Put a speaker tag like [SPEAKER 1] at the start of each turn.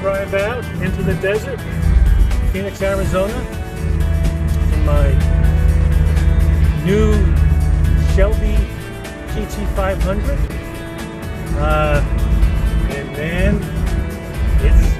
[SPEAKER 1] Drive out into the desert, Phoenix, Arizona, in my new Shelby GT500. Uh, and man, it's.